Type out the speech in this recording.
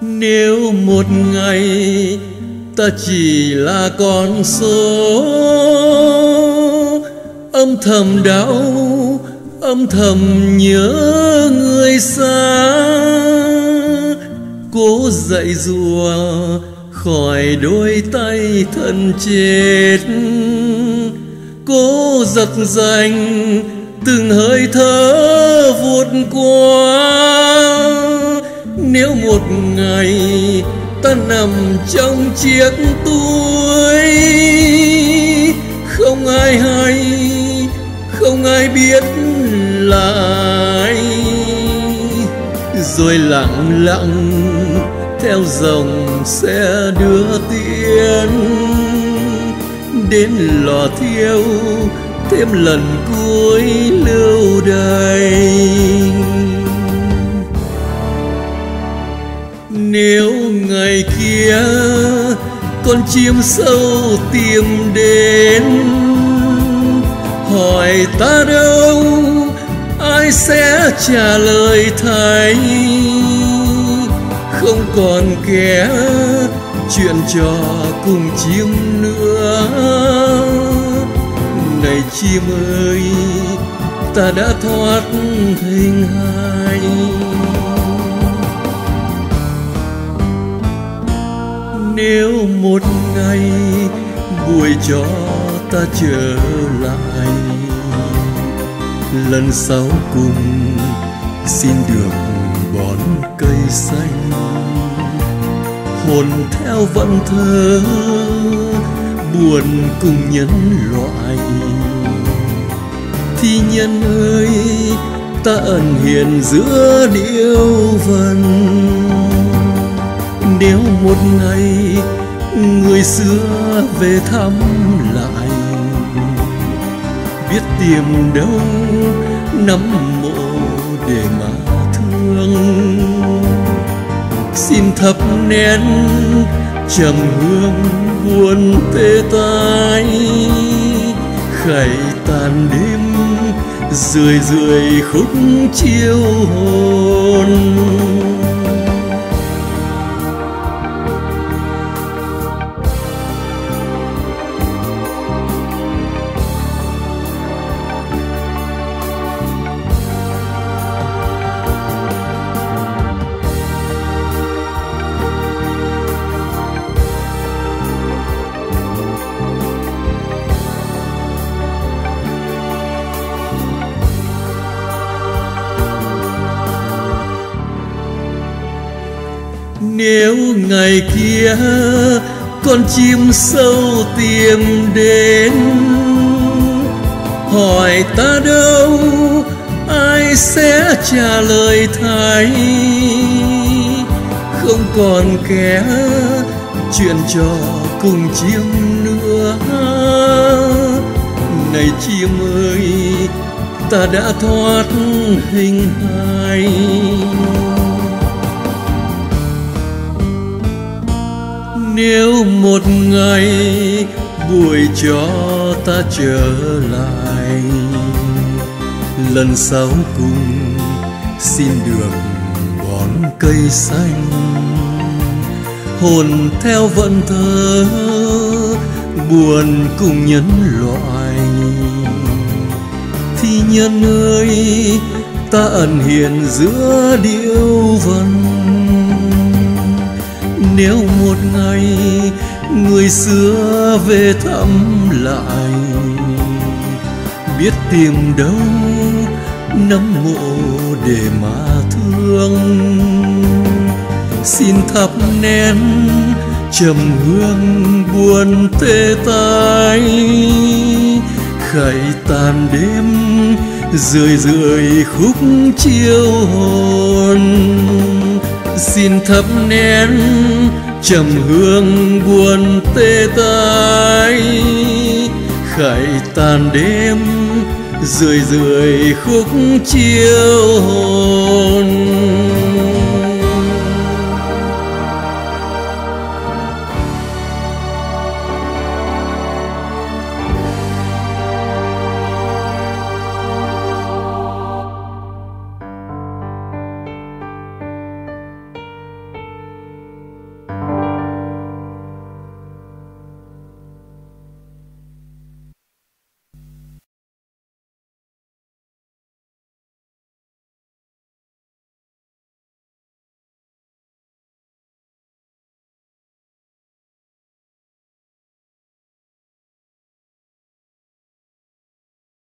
nếu một ngày ta chỉ là con số, âm thầm đau, âm thầm nhớ người xa. Cố dạy dùa khỏi đôi tay thân chết. Cố giật giành từng hơi thở vụt qua nếu một ngày ta nằm trong chiếc túi, không ai hay, không ai biết là ai rồi lặng lặng theo dòng xe đưa tiến đến lò thiêu thêm lần cuối lưu đày. Nếu ngày kia con chim sâu tìm đến. Hỏi ta đâu, ai sẽ trả lời thay không còn kẻ chuyện trò cùng chim nữa. Này chim ơi, ta đã thoát hình hài. Nếu một ngày buổi cho ta trở lại. Lần sau cùng xin được bón cây xanh. Hồn theo vận thơ, buồn cùng nhân loại. Thì nhân ơi, ta ẩn hiện giữa điêu vần nếu một ngày người xưa về thăm lại. Biết tìm đâu nắm mộ để mà thương. Xin thắp nén trầm hương buồn tê tái. Khải tàn đêm rười rười khúc chiêu hồn. Nếu ngày kia con chim sâu tìm đến, hỏi ta đâu, ai sẽ trả lời thay? Không còn kẻ chuyện trò cùng chim nữa. Này chim ơi, ta đã thoát hình hài. Nếu một ngày buổi cho ta trở lại, lần sau cùng xin được bón cây xanh. Hồn theo vận thơ, buồn cùng nhân loại. Thì nhân ơi, ta ẩn hiện giữa điêu văn nếu một ngày người xưa về thăm lại, biết tìm đâu nấm mộ để mà thương. Xin thắp nén trầm hương buồn tê tái khải tàn đêm rười rười khúc chiêu hồn xin thắp nén trầm hương buồn tê tái. Khải tàn đêm, rười rười khúc chiêu hồn.